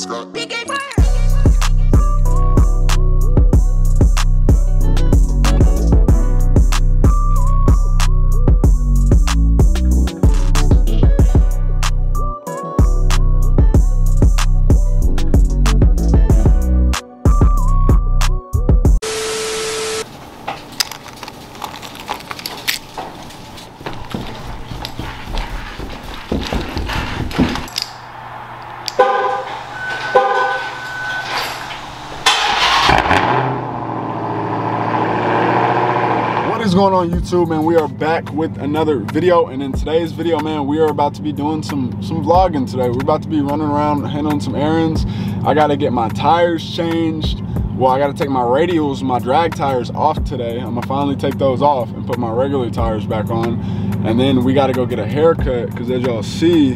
Scott. Big is going on YouTube, man? We are back with another video, and in today's video, man, we are about to be doing some some vlogging today. We're about to be running around handling some errands. I gotta get my tires changed. Well, I gotta take my radials, my drag tires off today. I'm gonna finally take those off and put my regular tires back on. And then we gotta go get a haircut, because as y'all see,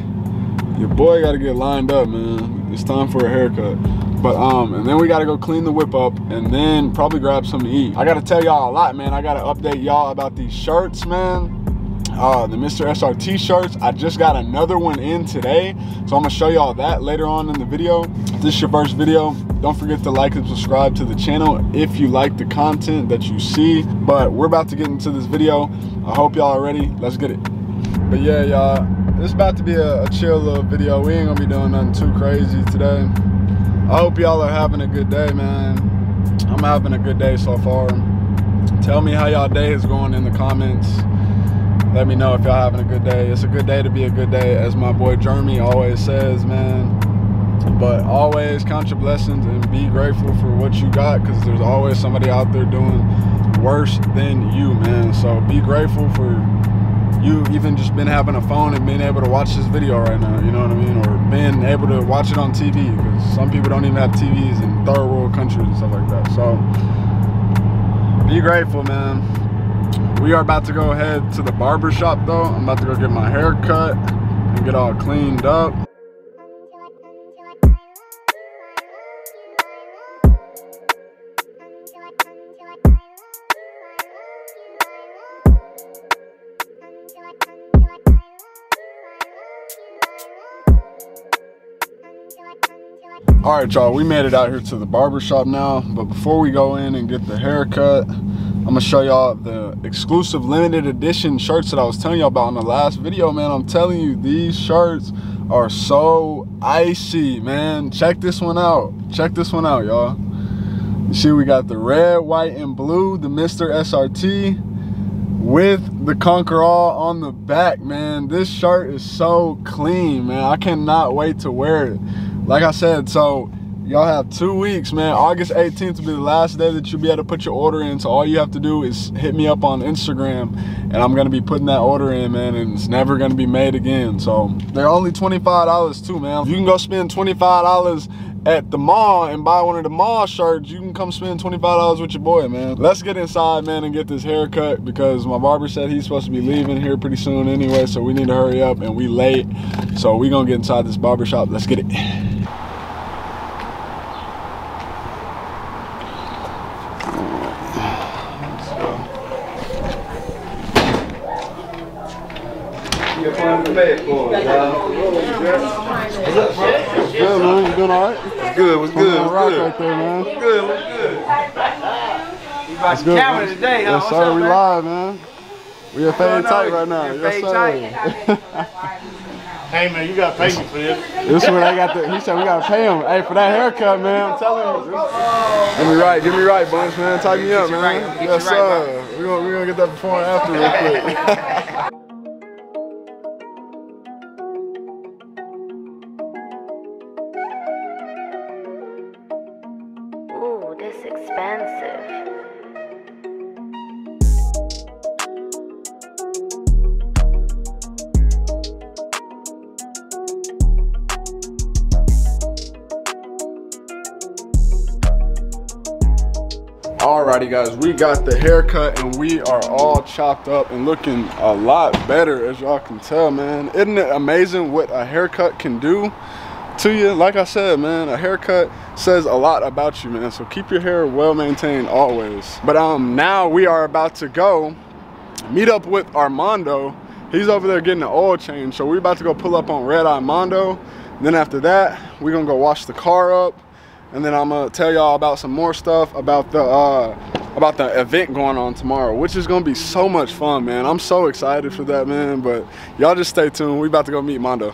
your boy gotta get lined up, man. It's time for a haircut. But um, and then we gotta go clean the whip up and then probably grab something to eat. I gotta tell y'all a lot, man. I gotta update y'all about these shirts, man. Uh, the Mr. SRT shirts. I just got another one in today. So I'm gonna show y'all that later on in the video. If this is your first video, don't forget to like and subscribe to the channel if you like the content that you see. But we're about to get into this video. I hope y'all are ready. Let's get it. But yeah, y'all, it's about to be a, a chill little video. We ain't gonna be doing nothing too crazy today. I hope y'all are having a good day, man. I'm having a good day so far. Tell me how y'all day is going in the comments. Let me know if y'all having a good day. It's a good day to be a good day, as my boy Jeremy always says, man. But always count your blessings and be grateful for what you got because there's always somebody out there doing worse than you, man. So be grateful for you even just been having a phone and being able to watch this video right now, you know what I mean? Or being able to watch it on TV, because some people don't even have TVs in third world countries and stuff like that. So be grateful, man. We are about to go ahead to the barber shop though. I'm about to go get my hair cut and get all cleaned up. All right y'all we made it out here to the barber shop now but before we go in and get the haircut i'm gonna show y'all the exclusive limited edition shirts that i was telling y'all about in the last video man. I'm telling you these shirts are so icy man. Check this one out. Check this one out y'all. You see we got the red white and blue the mr srt with the conquer all on the back man. This shirt is so clean man. I cannot wait to wear it like I said, so y'all have two weeks, man. August 18th will be the last day that you'll be able to put your order in. So all you have to do is hit me up on Instagram and I'm gonna be putting that order in, man, and it's never gonna be made again. So they're only $25 too, man. You can go spend $25 at the mall and buy one of the mall shirts, you can come spend $25 with your boy, man. Let's get inside, man, and get this haircut because my barber said he's supposed to be leaving here pretty soon anyway, so we need to hurry up and we late. So we gonna get inside this barber shop. Let's get it. Good, man? You doing all right? What's good? What's good? What's rock good? right there, man. What's good? What's good? You got good, camera man. today, huh? Yes, What's sir. up, we man? live, man. We at Fade Tight right now. you Yes, Fade sir. Hey man, you gotta pay me for this. this is where they got the. He said we gotta pay him. Hey, for that haircut, man. I'm telling you. this- Get me right. give me right, bunch, man. Tighten me up, man. right, get Yes, you right, sir. We gonna we gonna get that before and after real quick. Alrighty guys, we got the haircut and we are all chopped up and looking a lot better as y'all can tell, man. Isn't it amazing what a haircut can do to you? Like I said, man, a haircut says a lot about you, man. So keep your hair well maintained always. But um, now we are about to go meet up with Armando. He's over there getting an oil change. So we're about to go pull up on Red Eye Mondo Then after that, we're gonna go wash the car up, and then I'm gonna tell y'all about some more stuff about the uh, about the event going on tomorrow, which is gonna be so much fun, man. I'm so excited for that, man. But y'all just stay tuned. We about to go meet Mondo.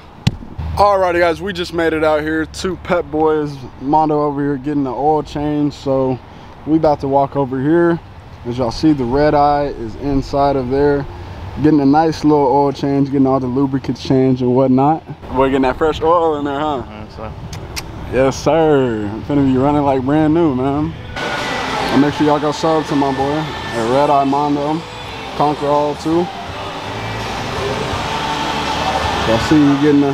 Alrighty guys, we just made it out here. Two pet boys, Mondo over here getting the oil change. So we about to walk over here. As y'all see, the red eye is inside of there. Getting a nice little oil change, getting all the lubricants changed and whatnot. We're getting that fresh oil in there, huh? Yes, sir. I'm finna be running like brand new, man. And make sure y'all go sub to my boy at Red Eye Mondo. Conquer all too. I see you getting the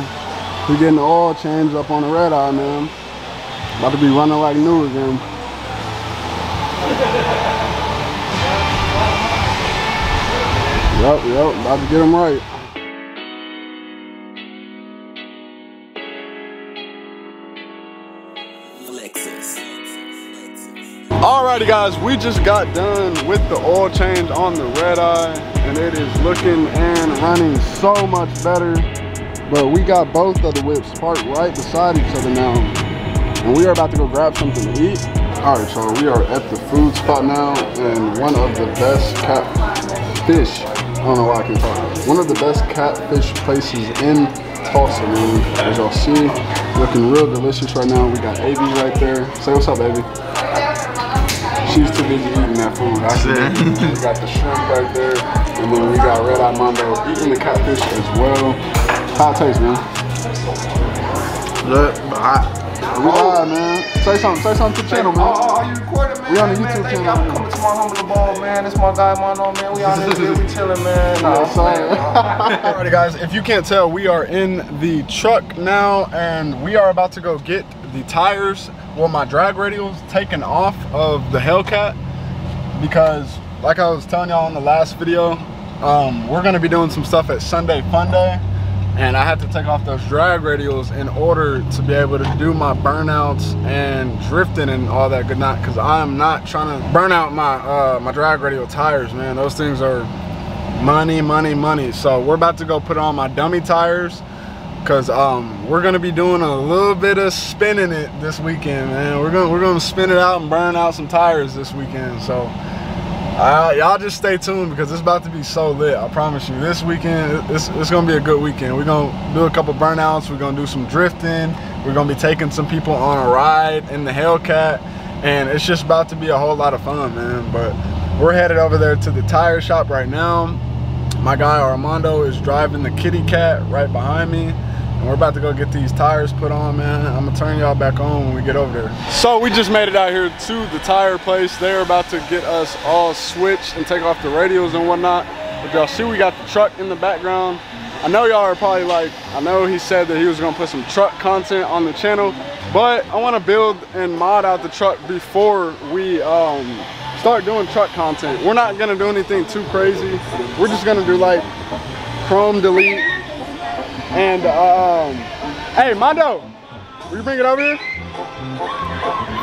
you getting the oil change up on the red eye, man. About to be running like new again. Yep, yep, about to get him right. Alrighty guys, we just got done with the oil change on the red eye and it is looking and running so much better. But we got both of the whips parked right beside each other now. And we are about to go grab something to eat. Alright, so we are at the food spot now and one of the best catfish, I don't know why I can talk, one of the best catfish places in Tulsa, man. As y'all see, looking real delicious right now. We got AB right there. Say what's up, baby. She's too busy eating that food. I see. we got the shrimp right there. And then we got Red Eye Mondo eating the catfish as well. How it taste, man? Look, I, We live, man. Say something. Say something to the channel, man. Oh, are you recording, man? We on the man, YouTube you. channel. I'm coming to my humble ball, man. This my guy, Mondo, man. We on this, we chilling, man. Sir. Alrighty guys, if you can't tell, we are in the truck now and we are about to go get the tires, well my drag radials taken off of the Hellcat because like I was telling y'all in the last video, um, we're gonna be doing some stuff at Sunday Fun Day and I had to take off those drag radials in order to be able to do my burnouts and drifting and all that good night because I am not trying to burn out my uh, my drag radial tires, man. Those things are money, money, money. So we're about to go put on my dummy tires because um, we're gonna be doing a little bit of spinning it this weekend, man. We're gonna we're gonna spin it out and burn out some tires this weekend. So uh, y'all just stay tuned because it's about to be so lit. I promise you. This weekend, it's, it's gonna be a good weekend. We're gonna do a couple burnouts. We're gonna do some drifting. We're gonna be taking some people on a ride in the Hellcat, and it's just about to be a whole lot of fun, man. But we're headed over there to the tire shop right now. My guy Armando is driving the kitty cat right behind me. And we're about to go get these tires put on, man. I'm gonna turn y'all back on when we get over there. So we just made it out here to the tire place. They're about to get us all switched and take off the radials and whatnot. But y'all see we got the truck in the background. I know y'all are probably like, I know he said that he was gonna put some truck content on the channel, but I wanna build and mod out the truck before we um, start doing truck content. We're not gonna do anything too crazy. We're just gonna do like chrome delete and um, hey Mondo, will you bring it over here?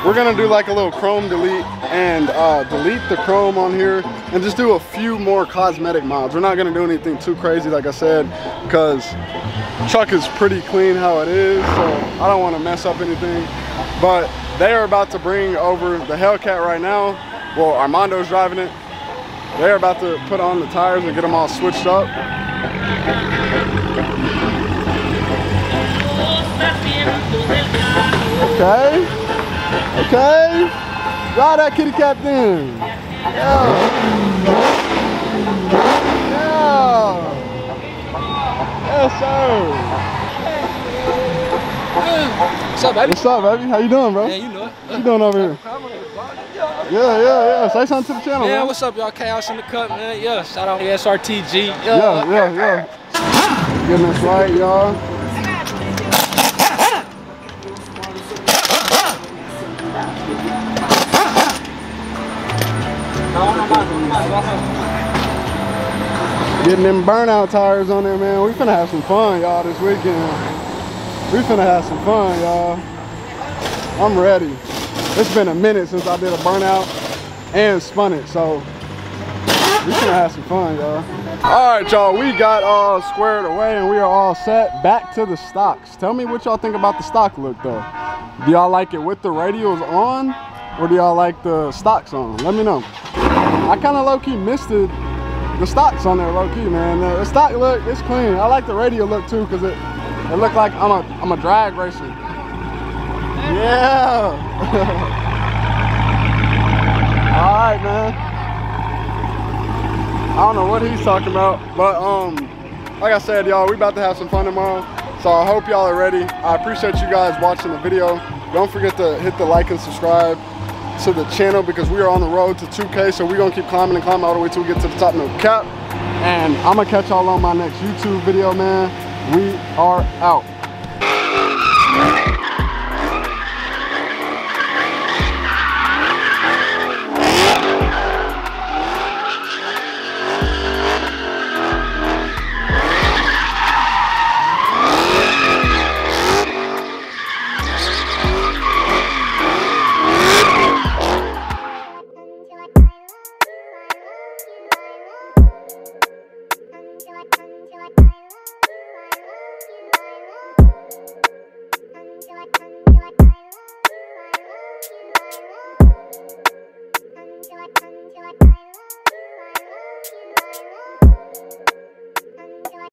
We're gonna do like a little chrome delete and uh, delete the chrome on here and just do a few more cosmetic mods. We're not gonna do anything too crazy like I said because truck is pretty clean how it is so I don't want to mess up anything. But they are about to bring over the Hellcat right now. Well Armando's driving it. They're about to put on the tires and get them all switched up. Okay. Okay. Ride that kitty cat then. Yeah. Yeah. Yes, sir. What's up, baby? What's up, baby? How you doing, bro? Yeah, you know it. What you doing over here? Yeah, yeah, yeah. Say something to the channel, Man, man. what's up, y'all? Chaos in the cut, man. Yeah, shout out to SRT Gee. Yeah. Yeah, yeah, yeah. Getting this right, y'all. Getting them burnout tires on there, man. We finna have some fun, y'all, this weekend. We finna have some fun, y'all. I'm ready. It's been a minute since I did a burnout and spun it, so We should have some fun, y'all. All right, y'all, we got all squared away and we are all set. Back to the stocks. Tell me what y'all think about the stock look, though. Do y'all like it with the radials on or do y'all like the stocks on? Let me know. I kind of low-key missed it, the stocks on there low-key, man. The, stock look, it's clean. I like the radial look, too, because it, it looked like I'm a, I'm a drag racer. Yeah. all right, man. I don't know what he's talking about, but um, like I said, y'all, we about to have some fun tomorrow. So I hope y'all are ready. I appreciate you guys watching the video. Don't forget to hit the like and subscribe to the channel because we are on the road to 2K. So we're gonna keep climbing and climbing all the way till we get to the top no cap. And I'm gonna catch y'all on my next YouTube video, man. We are out.